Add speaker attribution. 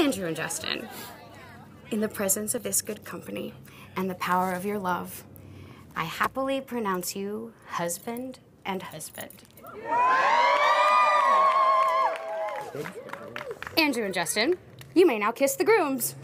Speaker 1: Andrew and Justin, in the presence of this good company and the power of your love, I happily pronounce you husband and husband. Andrew and Justin, you may now kiss the grooms.